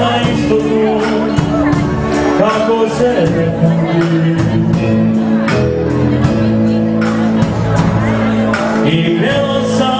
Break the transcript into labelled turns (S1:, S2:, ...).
S1: Państwu, kako se ne e meu sol.